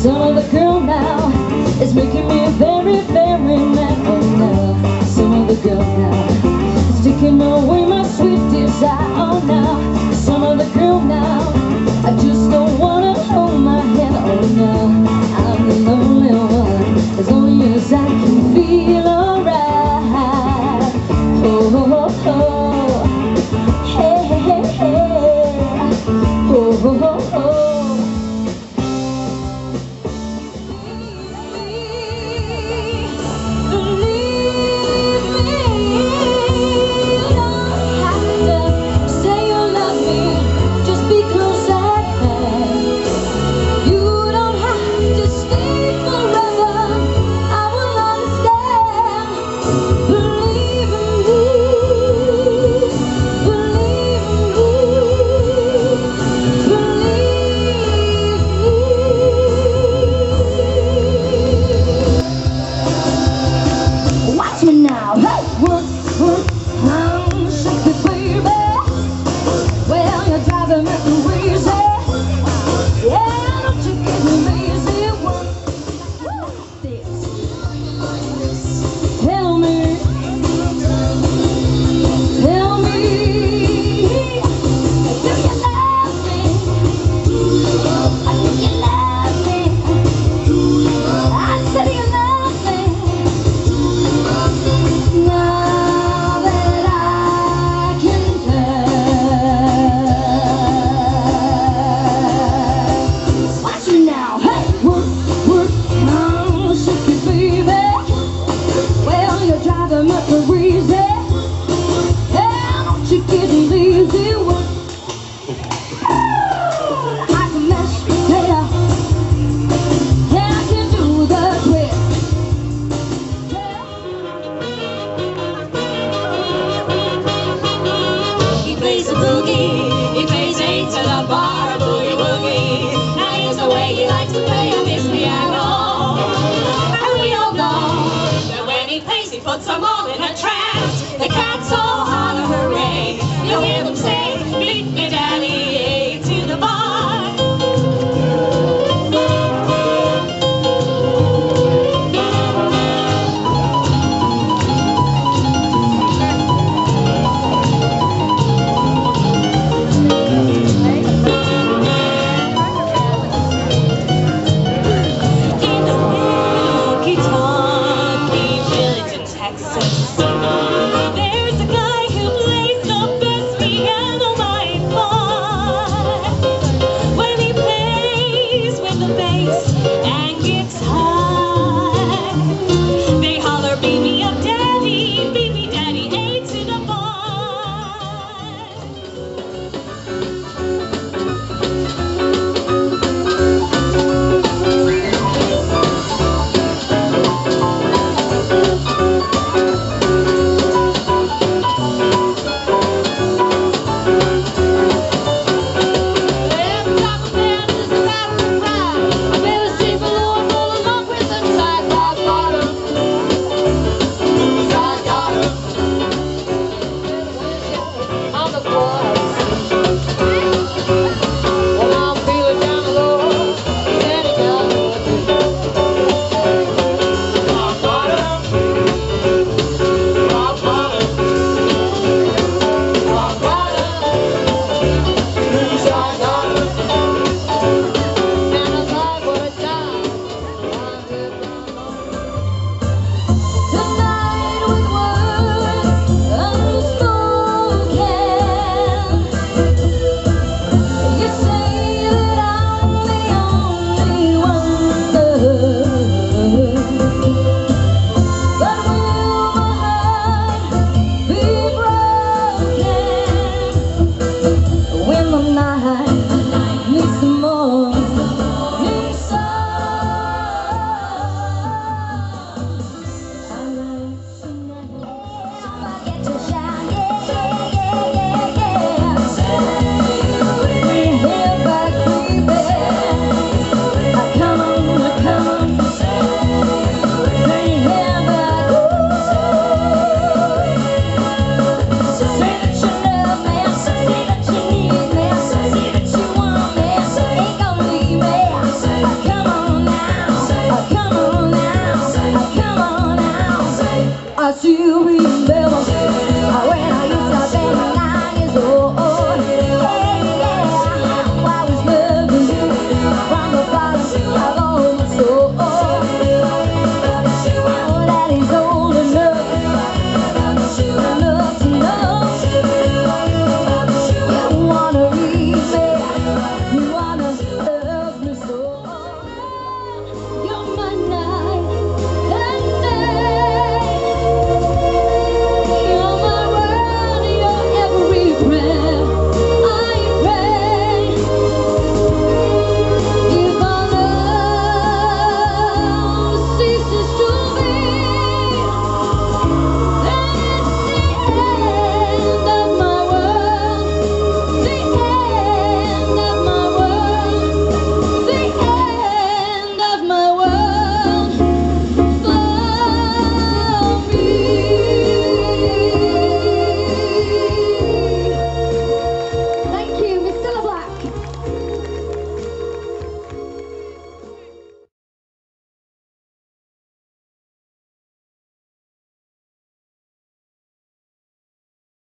Some other girl now is making me very, very mad. Oh no, some other girl now is taking away You're driving me village